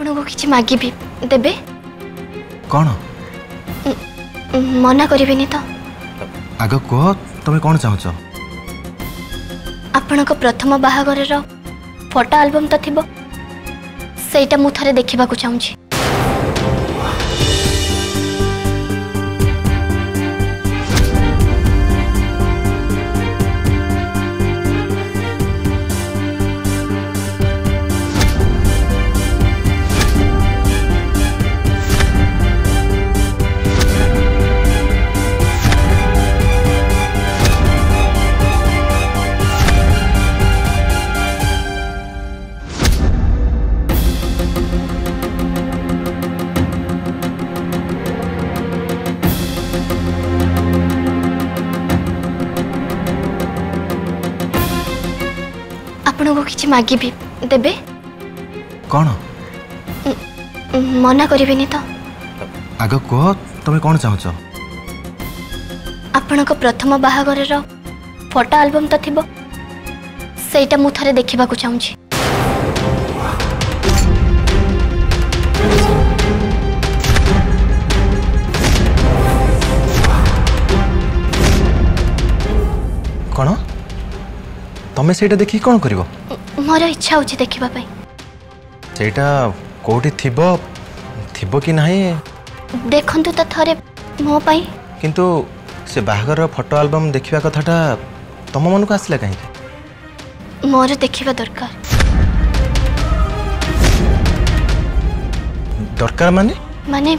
ଆପଣଙ୍କୁ କିଛି ମାଗିବି ଦେବେ କ'ଣ ମନା କରିବେନି ତ ଆଗ କୁହ ତମେ କ'ଣ ଚାହୁଁଛ ଆପଣଙ୍କ ପ୍ରଥମ ବାହାଘରର ଫଟୋ ଆଲବମ୍ ତ ଥିବ ସେଇଟା ମୁଁ ଥରେ ଦେଖିବାକୁ ଚାହୁଁଛି ଆପଣଙ୍କୁ କିଛି ମାଗିବି ଦେବେ କ'ଣ ମନା କରିବେନି ତ ଆଗ କୁହ ତମେ କ'ଣ ଚାହୁଁଛ ଆପଣଙ୍କ ପ୍ରଥମ ବାହାଘରର ଫଟୋ ଆଲବମ୍ ତ ଥିବ ସେଇଟା ମୁଁ ଥରେ ଦେଖିବାକୁ ଚାହୁଁଛି তুমি সেইটা দেখি কোণ করব মোর ইচ্ছা হচ্ছে দেখিবা পাই সেইটা কোটি থিব থিব কি না দেখন্তু তো থরে মো পাই কিন্তু সে বাহাগর ফটো আলবম দেখিবা কথাটা তোম মনকু আসিলা কাহিকি মোর দেখিবা দরকার দরকার মানে মানে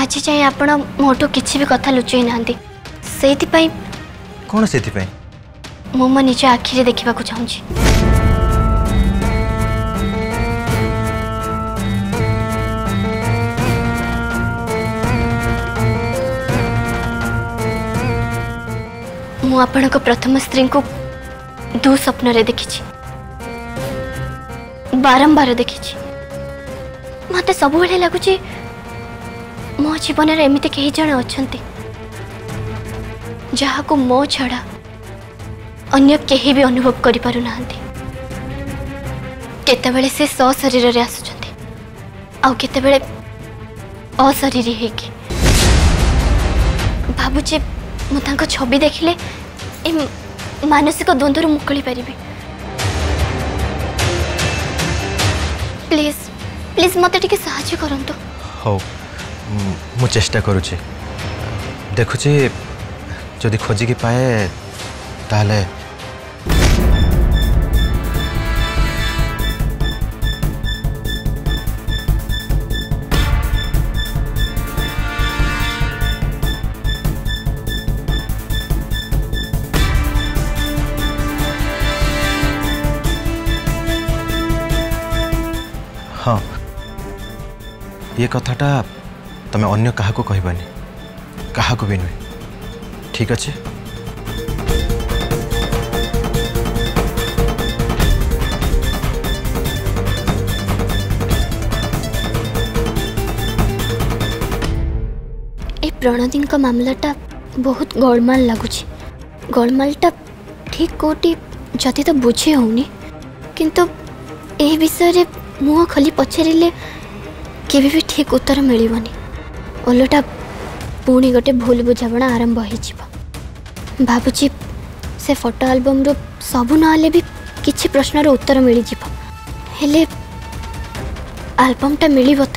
আজি যাই আপন মোটু কিছু বি কথা লুচাই নাহান্তি সেইথিপাই কোন সেইথিপাই मुझे आखिरे देखा चाहिए को प्रथम स्त्री को दुस्वन देखी बारंबार देखी मत सब लगुच मो जीवन एमती कई जन अच्छा जहाँ को मो छड़ा ଅନ୍ୟ କେହି ବି ଅନୁଭବ କରିପାରୁନାହାନ୍ତି କେତେବେଳେ ସେ ସଶରୀରରେ ଆସୁଛନ୍ତି ଆଉ କେତେବେଳେ ଅଶରୀରୀ ହେଇକି ଭାବୁଛି ମୁଁ ତାଙ୍କ ଛବି ଦେଖିଲେ ଏ ମାନସିକ ଦ୍ୱନ୍ଦ୍ୱରୁ ମୁକୁଳି ପାରିବି ପ୍ଲିଜ୍ ପ୍ଲିଜ୍ ମୋତେ ଟିକେ ସାହାଯ୍ୟ କରନ୍ତୁ ହଉ ମୁଁ ଚେଷ୍ଟା କରୁଛି ଦେଖୁଛି ଯଦି ଖୋଜିକି ପାଏ তাহলে हाँ ये कथाटा तुम्हें अन्य क्या कहबानी क्या भी नुह ठीक अच्छे ପ୍ରଣଦୀଙ୍କ ମାମଲାଟା ବହୁତ ଗୋଳମାଳ ଲାଗୁଛି ଗୋଳମାଳଟା ଠିକ୍ କେଉଁଠି ଯଦି ତ ବୁଝି ହେଉନି କିନ୍ତୁ ଏ ବିଷୟରେ ମୁହଁ ଖୋଲି ପଚାରିଲେ କେବେ ବି ଠିକ୍ ଉତ୍ତର ମିଳିବନି ଓଲଟା ପୁଣି ଗୋଟେ ଭୁଲ ବୁଝାମଣା ଆରମ୍ଭ ହୋଇଯିବ ଭାବୁଛି ସେ ଫଟୋ ଆଲବମ୍ରୁ ସବୁ ନହେଲେ ବି କିଛି ପ୍ରଶ୍ନର ଉତ୍ତର ମିଳିଯିବ ହେଲେ ଆଲବମ୍ଟା ମିଳିବ ତ